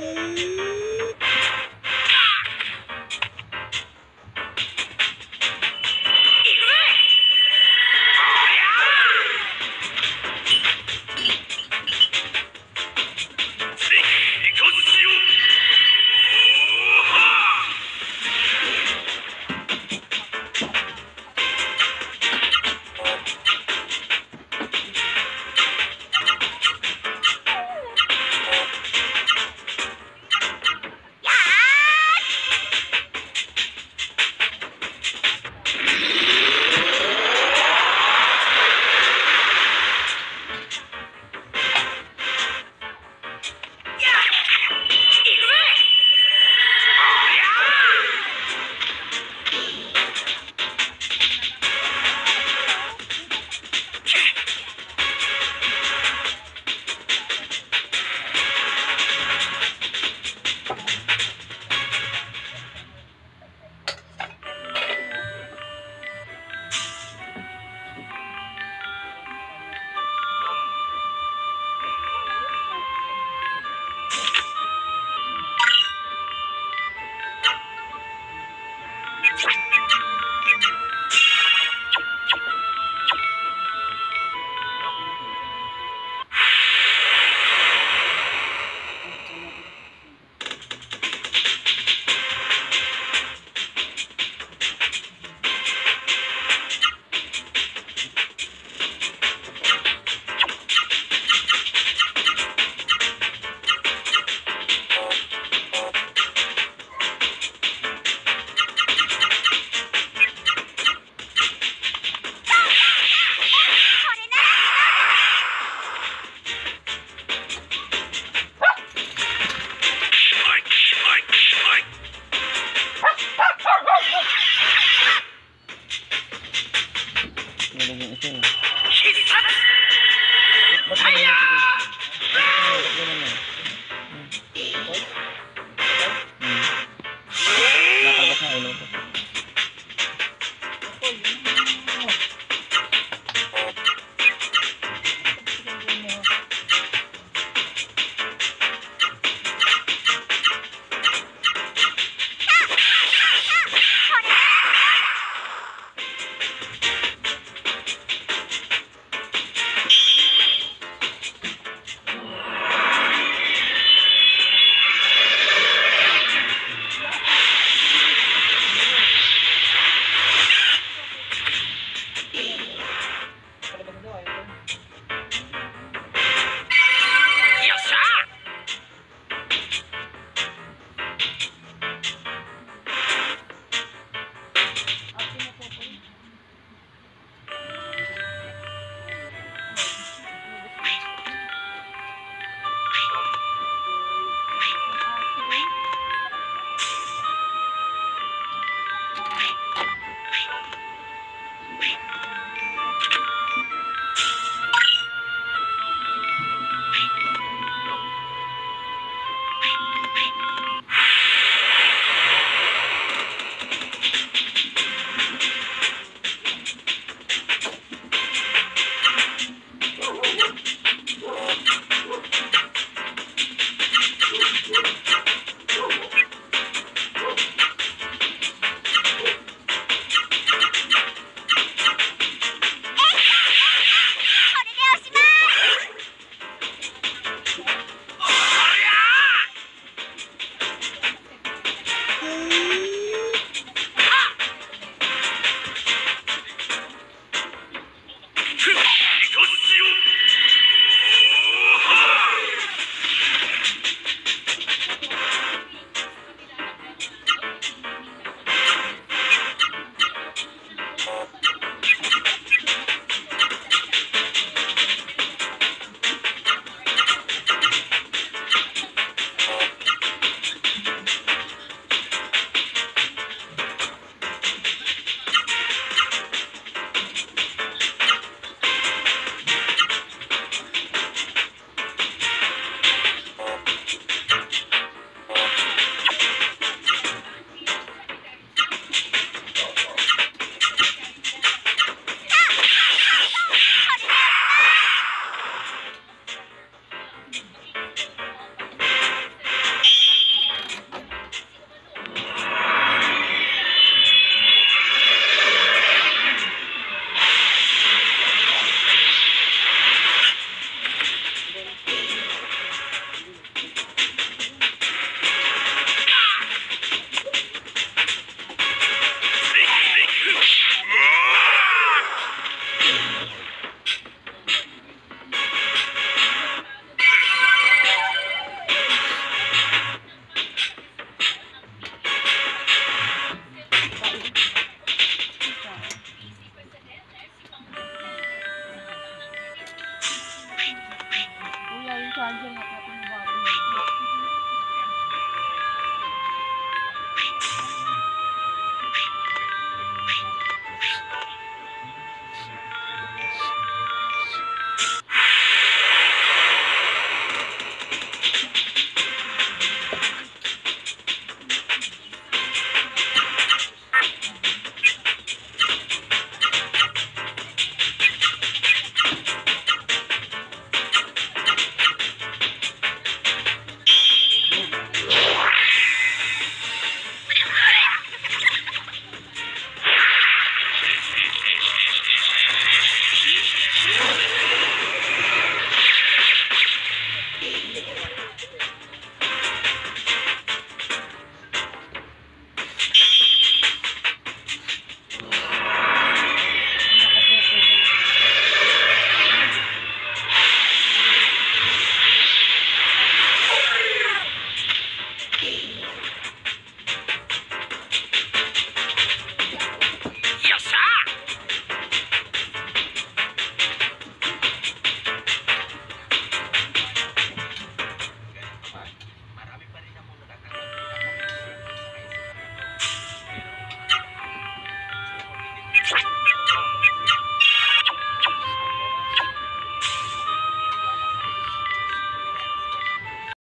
Thank you. Ano Nilagyan ito